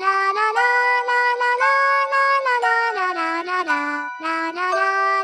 ララララララララララララララララ